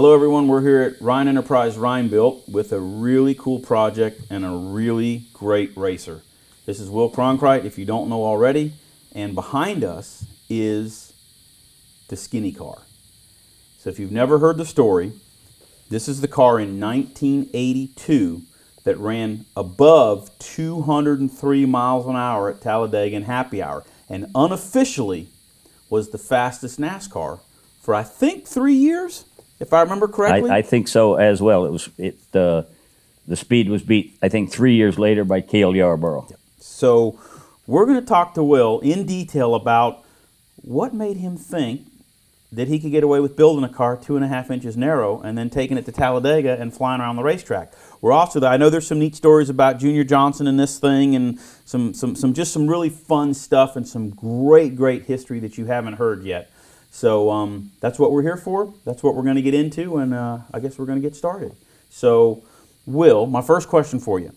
Hello, everyone. We're here at Rhine Enterprise Rhine Built with a really cool project and a really great racer. This is Will Cronkrite, if you don't know already, and behind us is the skinny car. So, if you've never heard the story, this is the car in 1982 that ran above 203 miles an hour at Talladega and Happy Hour, and unofficially was the fastest NASCAR for I think three years, if I remember correctly. I, I think so as well. It was it uh, the speed was beat. I think three years later by Cale Yarborough. So we're going to talk to Will in detail about what made him think that he could get away with building a car two and a half inches narrow and then taking it to Talladega and flying around the racetrack. We're also I know there's some neat stories about Junior Johnson and this thing and some some some just some really fun stuff and some great great history that you haven't heard yet. So um, that's what we're here for. That's what we're going to get into, and uh, I guess we're going to get started. So, Will, my first question for you.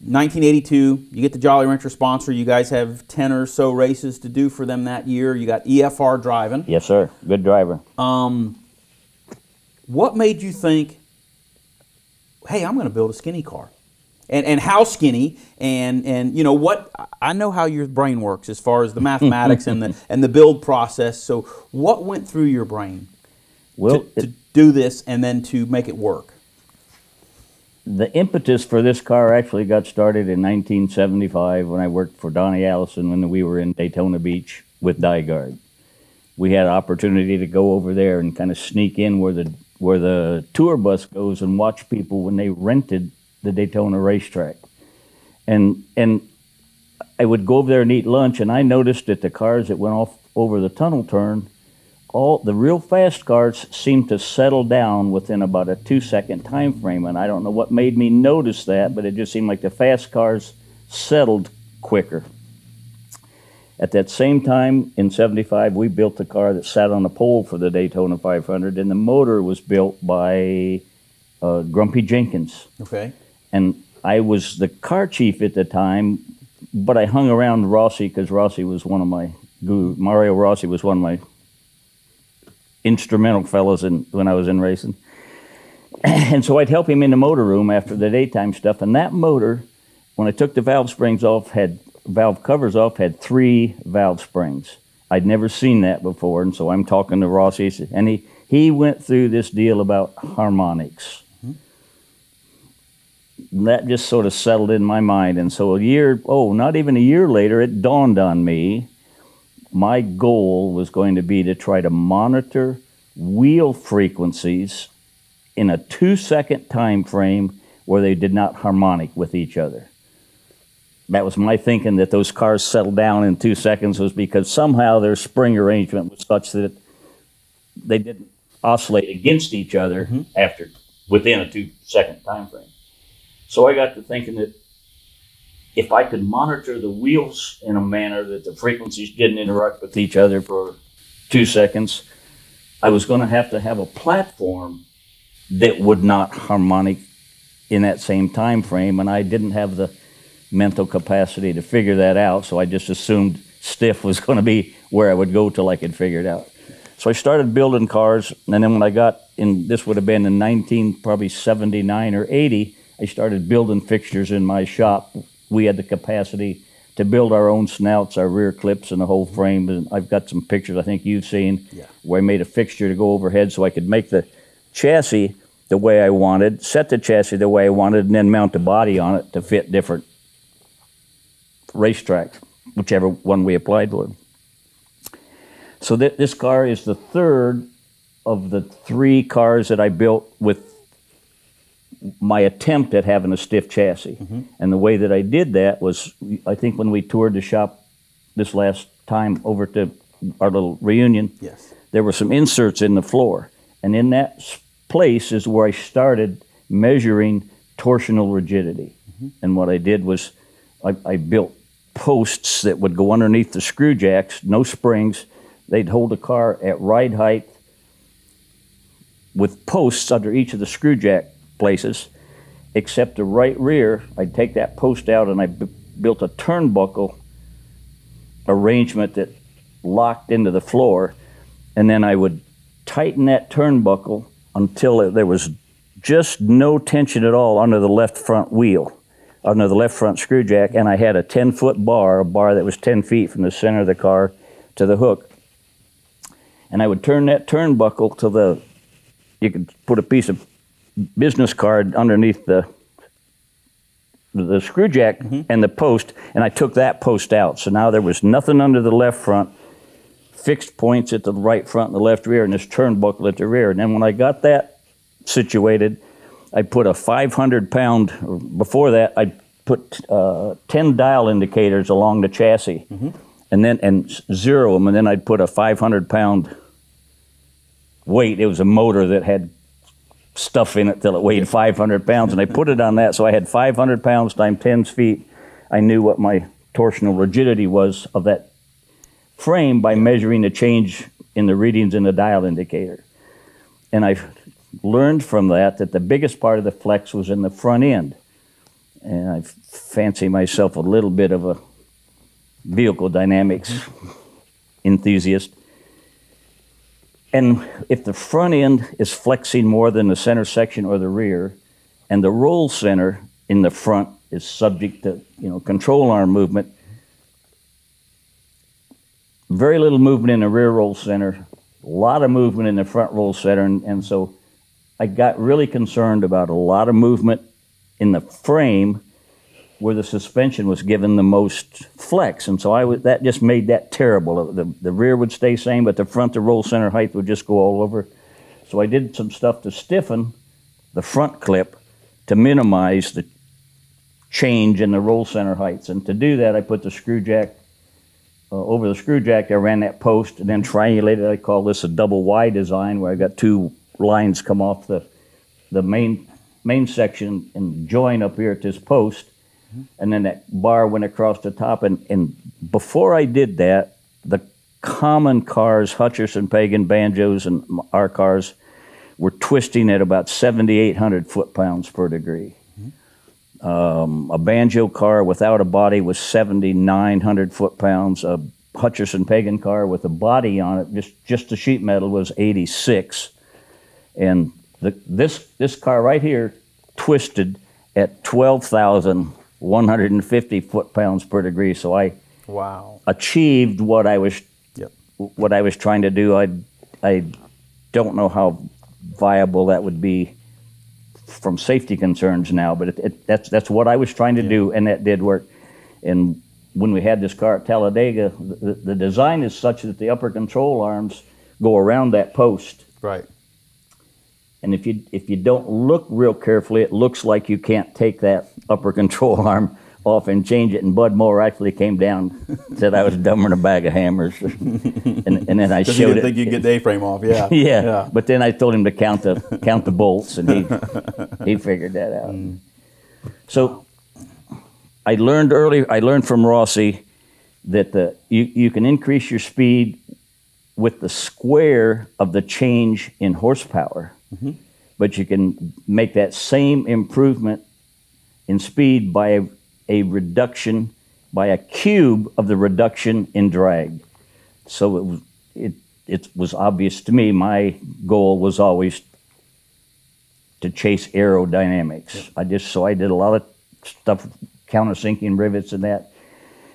1982, you get the Jolly Rancher sponsor. You guys have 10 or so races to do for them that year. You got EFR driving. Yes, sir. Good driver. Um, what made you think, hey, I'm going to build a skinny car? And, and how skinny and, and you know what I know how your brain works as far as the mathematics and the and the build process. So what went through your brain Well, to, to do this and then to make it work? the impetus for this car actually got started in 1975 when I worked for Donnie Allison when we were in Daytona Beach with DiGard. We had an opportunity to go over there and kind of sneak in where the where the tour bus goes and watch people when they rented the Daytona racetrack. And and I would go over there and eat lunch and I noticed that the cars that went off over the tunnel turn all the real fast cars seemed to settle down within about a two second time frame and i don't know what made me notice that but it just seemed like the fast cars settled quicker at that same time in 75 we built the car that sat on a pole for the daytona 500 and the motor was built by uh, grumpy jenkins Okay. And I was the car chief at the time, but I hung around Rossi because Rossi was one of my. Mario Rossi was one of my instrumental fellows in when I was in racing. And so I'd help him in the motor room after the daytime stuff. And that motor, when I took the valve springs off, had valve covers off, had three valve springs. I'd never seen that before, and so I'm talking to Rossi, and he he went through this deal about harmonics that just sort of settled in my mind. And so a year, oh, not even a year later, it dawned on me my goal was going to be to try to monitor wheel frequencies in a two second time frame where they did not harmonic with each other. That was my thinking that those cars settled down in two seconds was because somehow their spring arrangement was such that they didn't oscillate against each other mm-hmm. after within a two second time frame. So I got to thinking that if I could monitor the wheels in a manner that the frequencies didn't interact with each other for two seconds, I was going to have to have a platform that would not harmonic in that same time frame, and I didn't have the mental capacity to figure that out. So I just assumed stiff was going to be where I would go till I could figure it out. So I started building cars, and then when I got in, this would have been in 19 probably 79 or 80. I started building fixtures in my shop. We had the capacity to build our own snouts, our rear clips, and the whole frame. And I've got some pictures I think you've seen Yeah. where I made a fixture to go overhead so I could make the chassis the way I wanted, set the chassis the way I wanted, and then mount the body on it to fit different racetracks, whichever one we applied for. So th- this car is the third of the three cars that I built with my attempt at having a stiff chassis. Mm-hmm. And the way that I did that was, I think when we toured the shop this last time over to our little reunion, Yes. there were some inserts in the floor. And in that place is where I started measuring torsional rigidity. Mm-hmm. And what I did was I, I built posts that would go underneath the screw jacks, no springs. They'd hold the car at ride height with posts under each of the screw jack places, except the right rear. I'd take that post out and I built a turnbuckle arrangement that locked into the floor, and then I would tighten that turnbuckle until there was just no tension at all under the left front wheel, under the left front screw jack, and I had a 10 foot bar, a bar that was 10 feet from the center of the car to the hook. And I would turn that turnbuckle to the, you could put a piece of business card underneath the the screw jack and the post, and I took that post out. So now there was nothing under the left front, fixed points at the right front and the left rear, and this turnbuckle at the rear. And then when I got that situated, I put a 500 pound, or before that, I put uh, 10 dial indicators along the chassis, and then and zero them, and then I'd put a 500 pound weight. It was a motor that had stuff in it till it weighed 500 pounds, and I put it on that. So I had 500 pounds times 10 feet. I knew what my torsional rigidity was of that frame by measuring the change in the readings in the dial indicator. And I learned from that that the biggest part of the flex was in the front end. And I fancy myself a little bit of a vehicle dynamics mm-hmm. enthusiast. And if the front end is flexing more than the center section or the rear, and the roll center in the front is subject to you know control arm movement, very little movement in the rear roll center, a lot of movement in the front roll center, and, and so I got really concerned about a lot of movement in the frame where the suspension was given the most flex, and so I that just made that terrible. The, the rear would stay same, but the front, the roll center height would just go all over. So I did some stuff to stiffen the front clip to minimize the change in the roll center heights. And to do that, I put the screw jack uh, over the screw jack. I ran that post and then triangulated. I call this a double Y design, where I got two lines come off the the main main section and join up here at this post, and then that bar went across the top. And and before I did that, the common cars, Hutcherson, Pagan, Banjos, and our cars were twisting at about 7,800 foot pounds per degree. Um, a banjo car without a body was 7,900 foot pounds. A Hutcherson Pagan car with a body on it, just just the sheet metal, was 86. And the, this this car right here twisted at 12,150 foot pounds per degree. So I Wow. achieved what I was Yep. what I was trying to do. I I don't know how viable that would be from safety concerns now, but it, it, that's that's what I was trying to do, and that did work. And when we had this car at Talladega, the, the design is such that the upper control arms go around that post, Right. And if you if you don't look real carefully, it looks like you can't take that upper control arm off and change it. And Bud Moore actually came down, said I was dumber than a bag of hammers, and, and then I Because you showed didn't it. think you'd get the A-frame off. Yeah. yeah. But then I told him to count the count the bolts, and he he figured that out. Mm. So I learned early. I learned from Rossi that the you, you can increase your speed with the square of the change in horsepower, Mm-hmm. but you can make that same improvement in speed by a, a reduction by a cube of the reduction in drag. So it was it it was obvious to me. My goal was always to chase aerodynamics. I just so I did a lot of stuff, countersinking rivets and that,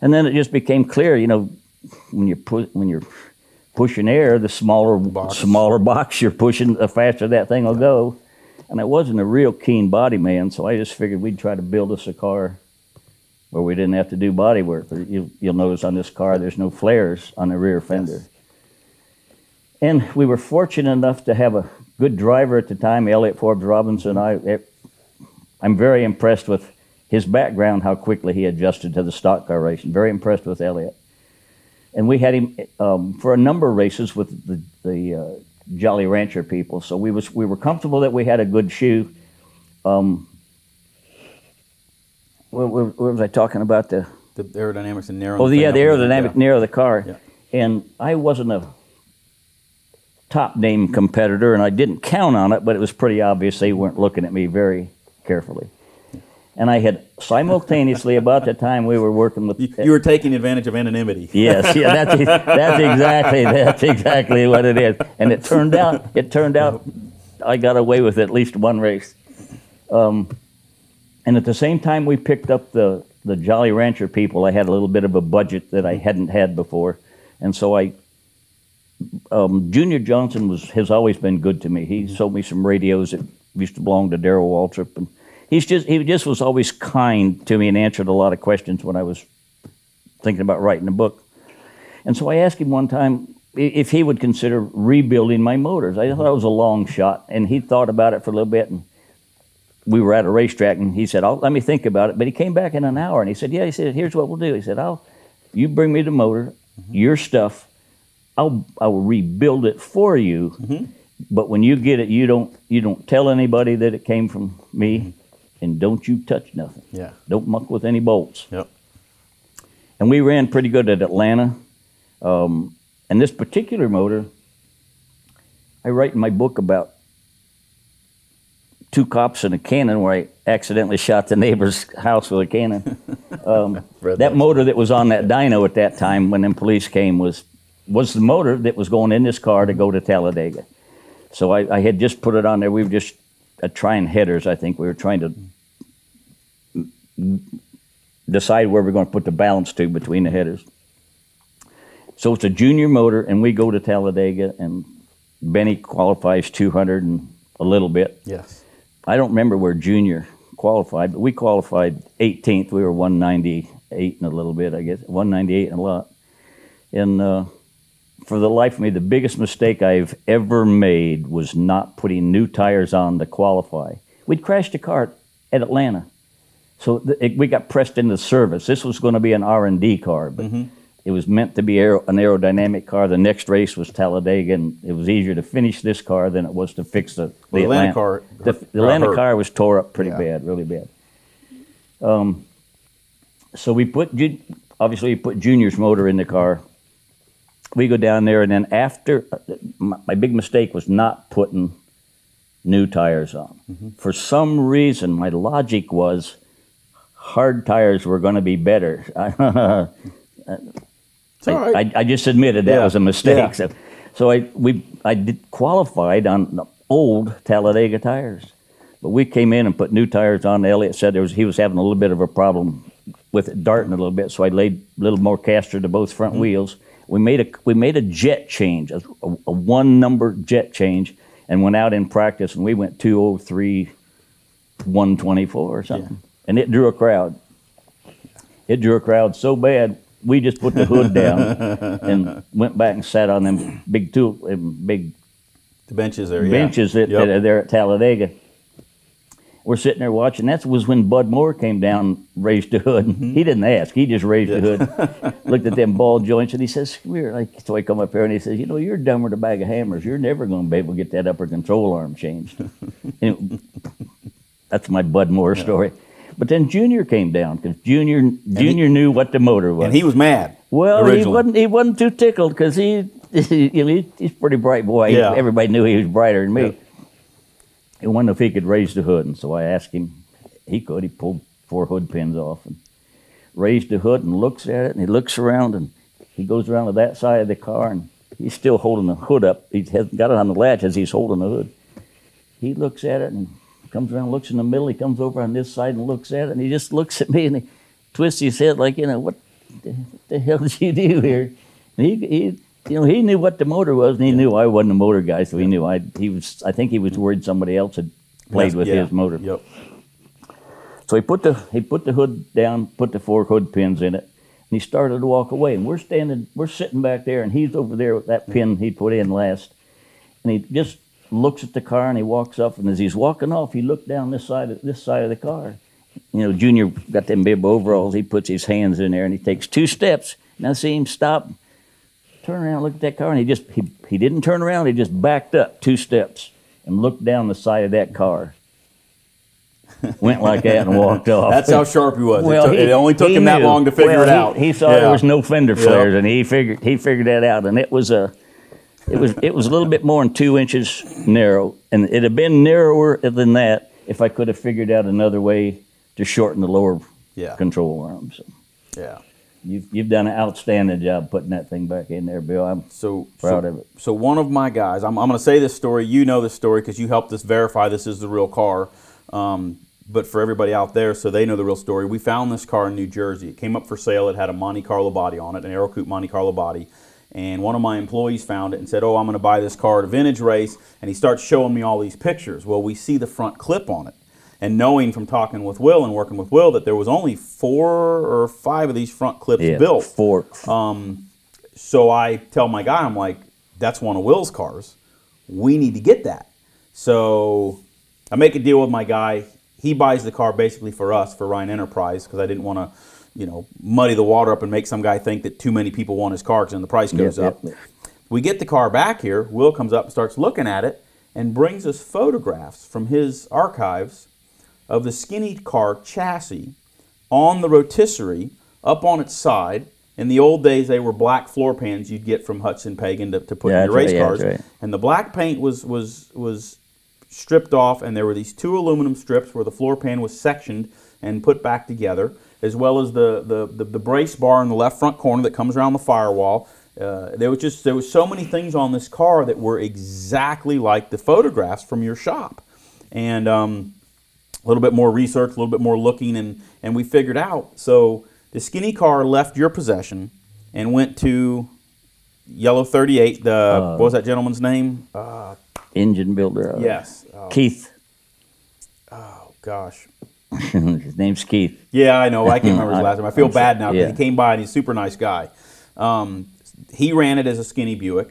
and then it just became clear. You know, when you put when you're pushing air, the smaller Box. smaller box you're pushing, the faster that thing will go. And I wasn't a real keen body man, so I just figured we'd try to build us a car where we didn't have to do body work. You, you'll notice on this car, there's no flares on the rear fender. And we were fortunate enough to have a good driver at the time, Elliott Forbes Robinson. I, it, I'm very impressed with his background, how quickly he adjusted to the stock car racing. Very impressed with Elliott. And we had him um, for a number of races with the, the uh, Jolly Rancher people. So we was we were comfortable that we had a good shoe. Um, what, what, what was I talking about? The The aerodynamics and narrow? Oh, the yeah, the aerodynamic yeah. near of the car. Yeah. And I wasn't a top name competitor, and I didn't count on it, but it was pretty obvious they weren't looking at me very carefully. And I had simultaneously, about the time we were working with. You, you were taking advantage of anonymity. Yes, yeah, that's that's exactly that's exactly what it is. And it turned out it turned out I got away with at least one race. Um, and at the same time, we picked up the the Jolly Rancher people. I had a little bit of a budget that I hadn't had before, and so I. Um, Junior Johnson was has always been good to me. He sold me some radios that used to belong to Darrell Waltrip, and he's just he just was always kind to me and answered a lot of questions when I was thinking about writing a book. And so I asked him one time if he would consider rebuilding my motors. I thought it was a long shot, and he thought about it for a little bit. And we were at a racetrack, and he said, "I'll let me think about it." But he came back in an hour, and he said, "Yeah." He said, "Here's what we'll do." He said, "I'll you bring me the motor, mm-hmm. your stuff. I'll I will rebuild it for you." Mm-hmm. But when you get it, you don't you don't tell anybody that it came from me, mm-hmm. And don't you touch nothing. Yeah. Don't muck with any bolts. Yep. And we ran pretty good at Atlanta. Um, and this particular motor, I write in my book about two cops and a cannon where I accidentally shot the neighbor's house with a cannon. Um, that motor that was on that dyno at that time when them police came was was the motor that was going in this car to go to Talladega. So I, I had just put it on there. We were just trying headers. I think we were trying to decide where we're going to put the balance to between the headers. So it's a junior motor, and we go to Talladega, and Benny qualifies 200 and a little bit. Yes. I don't remember where junior qualified, but we qualified 18th. We were 198 and a little bit, I guess, 198 and a lot. And uh, for the life of me, the biggest mistake I've ever made was not putting new tires on to qualify. We'd crashed a car at Atlanta, so th- it, we got pressed into service. This was going to be an R and D car, but it was meant to be aero, an aerodynamic car. The next race was Talladega, and it was easier to finish this car than it was to fix the, the Well, the Atlanta car The, the Atlanta hurt. car was tore up pretty Yeah. bad, really bad. Um, so we put obviously we put Junior's motor in the car. We go down there, and then after my, my big mistake was not putting new tires on. Mm-hmm. For some reason, my logic was hard tires were going to be better. All right. I, I just admitted that Yeah. was a mistake. Yeah. So, so I we I did qualified on the old Talladega tires, but we came in and put new tires on. Elliott said there was he was having a little bit of a problem with it darting a little bit, so I laid a little more caster to both Mm-hmm. front wheels. We made a we made a jet change, a, a one number jet change, and went out in practice, and we went 203, 124 or something, and it drew a crowd. It drew a crowd so bad, we just put the hood down and went back and sat on them big two, big the benches there. benches yeah. that, Yep. that are there at Talladega. We're sitting there watching. That was when Bud Moore came down, raised the hood. Mm-hmm. He didn't ask. He just raised the hood, looked at them ball joints, and he says, "Come here." Like, so I come up here and he says, "You know, you're dumber than a bag of hammers. You're never going to be able to get that upper control arm changed." And that's my Bud Moore story. But then Junior came down because Junior Junior knew what the motor was. And he was mad. Well, originally. he wasn't. He wasn't too tickled because he, you know, he, he's a pretty bright boy. Yeah. Everybody knew he was brighter than me. He wondered if he could raise the hood, and so I asked him. He could. He pulled four hood pins off and raised the hood and looks at it, and he looks around and he goes around to that side of the car, and he's still holding the hood up. He hasn't got it on the latch as he's holding the hood. He looks at it and comes around, looks in the middle. He comes over on this side and looks at it, and he just looks at me and he twists his head like, you know, what the, what the hell did you do here? And he, he, you know, he knew what the motor was, and he knew I wasn't a motor guy, so he knew I. He was. I think he was mm-hmm. worried somebody else had played with Yeah. his motor. Yep. So he put the he put the hood down, put the four hood pins in it, and he started to walk away. And we're standing, we're sitting back there, and he's over there with that mm-hmm. pin he put in last, and he just looks at the car and he walks up. And as he's walking off, he looked down this side of this side of the car. You know, Junior got them bib overalls. He puts his hands in there and he takes two steps. And I see him stop, turn around, look at that car, and he just he, he didn't turn around. He just backed up two steps and looked down the side of that car. Went like that and walked off. That's how sharp he was. Well, it, took, he- it only took he him that long to figure Well, it out. He saw Yeah. there was no fender Yep. flares, and he figured he figured that out. And it was a, it was it was a little bit more than two inches narrow, and it had been narrower than that if I could have figured out another way to shorten the lower Yeah. control arm. So Yeah. You've, you've done an outstanding job putting that thing back in there, Bill. I'm So Proud so, of it. So one of my guys, I'm, I'm going to say this story. You know this story because you helped us verify this is the real car. Um, but for everybody out there, so they know the real story, we found this car in New Jersey. It came up for sale. It had a Monte Carlo body on it, an Aero Coupe Monte Carlo body. And one of my employees found it and said, "Oh, I'm going to buy this car at a vintage race." And he starts showing me all these pictures. Well, we see the front clip on it, and knowing from talking with Will and working with Will that there was only four or five of these front clips yeah, built. Four. Um, so I tell my guy, I'm like, that's one of Will's cars. We need to get that. So I make a deal with my guy. He buys the car basically for us, for Rhine Enterprise, because I didn't want to, you know, muddy the water up and make some guy think that too many people want his car because then the price goes Yep, up. yep. We get the car back here. Will comes up and starts looking at it and brings us photographs from his archives of the skinny car chassis on the rotisserie up on its side. In the old days, they were black floor pans you'd get from Hutcherson Pagan to, to put Yeah, in your race right, cars. that's right. And the black paint was was was stripped off, and there were these two aluminum strips where the floor pan was sectioned and put back together, as well as the the, the, the brace bar in the left front corner that comes around the firewall. Uh, there was just there was so many things on this car that were exactly like the photographs from your shop, and um, a little bit more research, a little bit more looking, and and we figured out. So the skinny car left your possession and went to Yellow 38. The what was that gentleman's name? Uh, Engine builder. uh, yes. Oh, Keith. oh, gosh. His name's Keith. Yeah, I know. I can't remember his last name. I feel bad now because yeah. he came by and he's a super nice guy. Um, he ran it as a skinny Buick,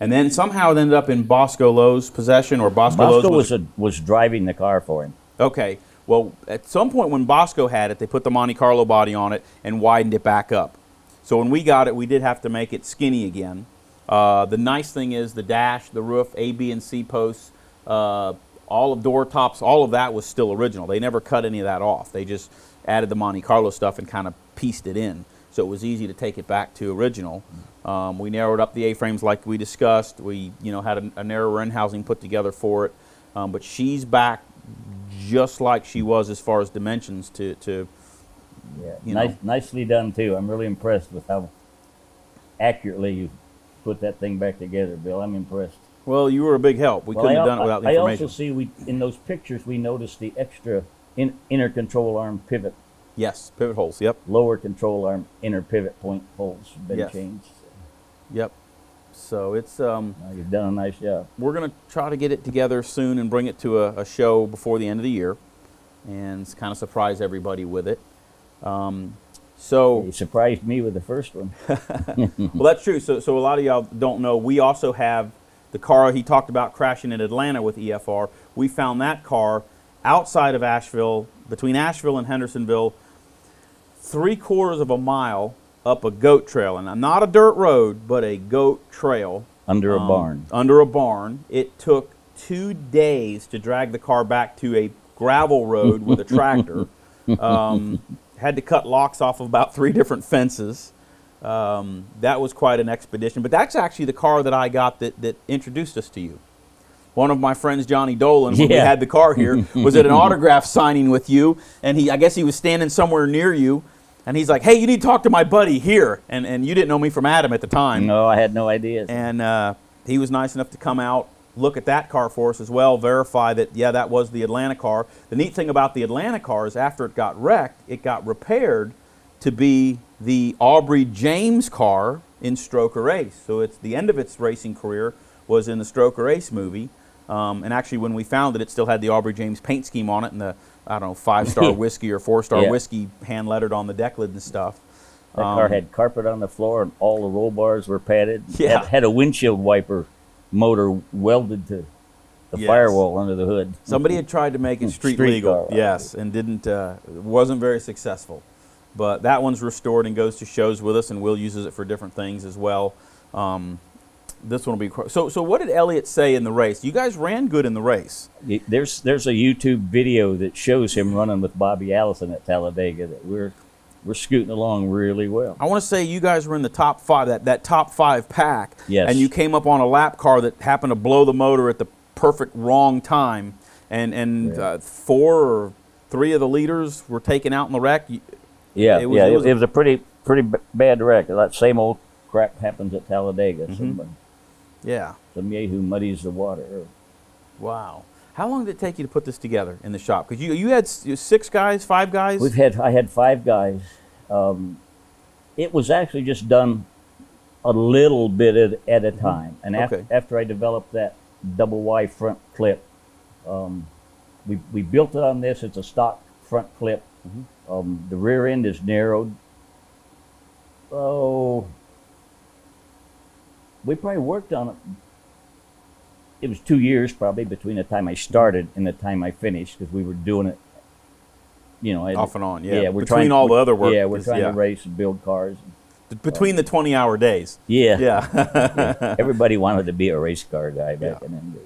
and then somehow it ended up in Bosco Lowe's possession, or Bosco, Lowe's was was, a, was driving the car for him. Okay. Well, at some point when Bosco had it, they put the Monte Carlo body on it and widened it back up. So when we got it, we did have to make it skinny again. Uh, the nice thing is the dash, the roof, A, B, and C posts, uh, all of door tops, all of that was still original. They never cut any of that off. They just added the Monte Carlo stuff and kind of pieced it in. So it was easy to take it back to original. Um, we narrowed up the A-frames like we discussed. We, you know, had a, a narrower end housing put together for it. Um, but she's back just like she was as far as dimensions to, to Yeah, You nice, know. nicely done too. I'm really impressed with how accurately you put that thing back together, Bill. I'm impressed. well you were a big help we Well, couldn't I, have done it without the I information also see we in those pictures we noticed the extra in, inner control arm pivot, yes pivot holes yep lower control arm inner pivot point holes been Yes. changed. yep so it's um, Uh, you've done a nice job. we're going to try to get it together soon and bring it to a, a show before the end of the year and kind of surprise everybody with it um, so You surprised me with the first one. well, that's true. So, so a lot of y'all don't know. We also have the car he talked about crashing in Atlanta with EFR. We found that car outside of Asheville, between Asheville and Hendersonville, three quarters of a mile up a goat trail, and not a dirt road, but a goat trail Under a um, barn. Under a barn. It took two days to drag the car back to a gravel road with a tractor. Um, had to cut locks off of about three different fences. Um, that was quite an expedition. But that's actually the car that I got that, that introduced us to you. One of my friends, Johnny Dolan, when we had the car here, was at an autograph signing with you, and he, I guess he was standing somewhere near you, and he's like, "Hey, you need to talk to my buddy here," and and you didn't know me from Adam at the time, No, I had no idea. and uh, he was nice enough to come out, look at that car for us as well, verify that yeah, that was the Atlanta car. The neat thing about the Atlanta car is after it got wrecked, it got repaired to be the Aubrey James car in Stroker Ace. So it's the end of its racing career was in the Stroker Ace movie. Um, and actually, when we found it, it still had the Aubrey James paint scheme on it and the I don't know five star whiskey or four star Yeah. whiskey hand lettered on the deck lid and stuff. that car um, had carpet on the floor and all the roll bars were padded. Yeah. Had, had a windshield wiper motor welded to the Yes. firewall under the hood. Somebody had tried to make it street, Street legal, car, yes, and didn't uh, wasn't very successful. But that one's restored and goes to shows with us, and Will uses it for different things as well. Um, this one will be so. So, what did Elliott say in the race? You guys ran good in the race. There's there's a YouTube video that shows him running with Bobby Allison at Talladega that we're we're scooting along really well. I want to say you guys were in the top five, that, that top five pack, Yes. and you came up on a lap car that happened to blow the motor at the perfect wrong time, and and Yeah. uh, four or three of the leaders were taken out in the wreck. Yeah, It was- yeah, it was it a- was a pretty pretty b- bad wreck. That same old crap happens at Talladega. Some, Yeah. some yahoo muddies the water. Wow. How long did it take you to put this together in the shop? Because you you had six guys, five guys. We've had I had five guys. Um, it was actually just done a little bit at, at a time, and af- after I developed that double Y front clip, um, we we built it on this. It's a stock front clip. Mm-hmm. Um, the rear end is narrowed. Oh, we probably worked on it. It was two years probably between the time I started and the time I finished because we were doing it. You know, Off and on, yeah. we're Between trying, all the other work Yeah, we're is- trying yeah. to race and build cars. between the twenty-hour days. Yeah, Yeah. everybody wanted to be a race car guy back Yeah. in days.